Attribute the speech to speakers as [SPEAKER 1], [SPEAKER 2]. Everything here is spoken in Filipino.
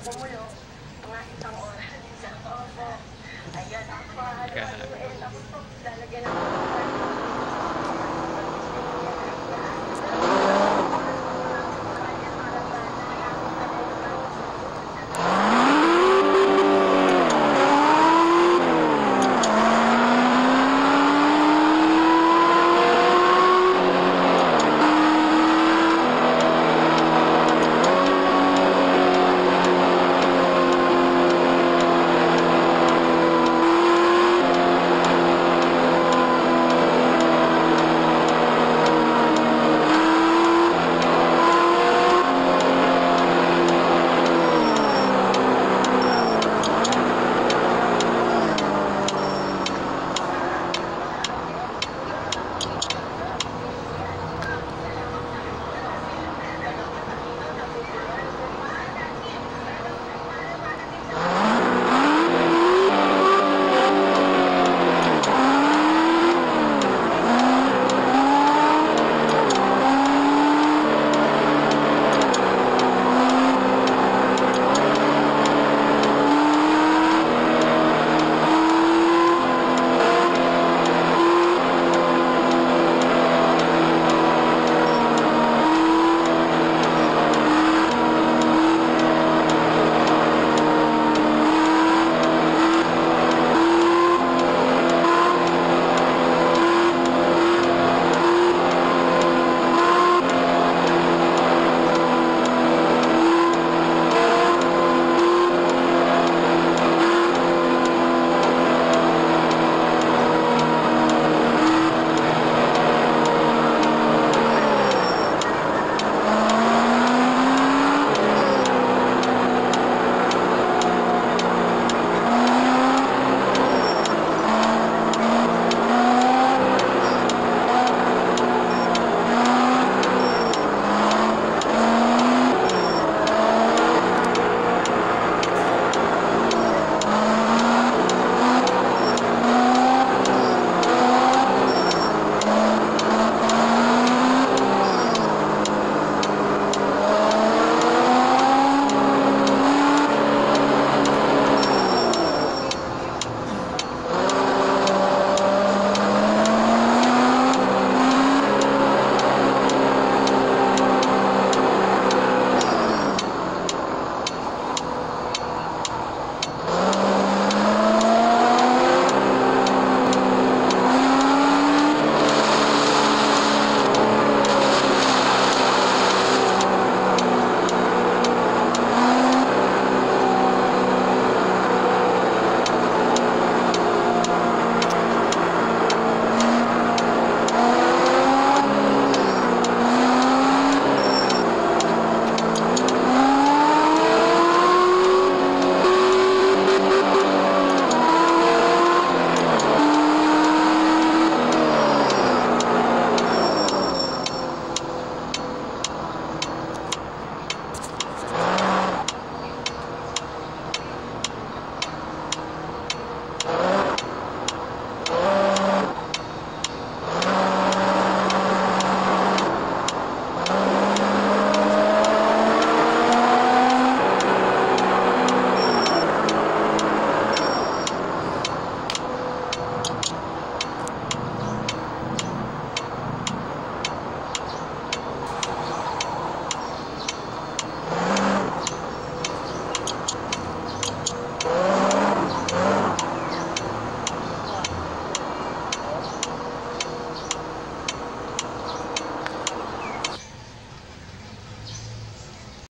[SPEAKER 1] gumulo, mga isang oras. Opo. Ayan, ako. Lalagyan ako.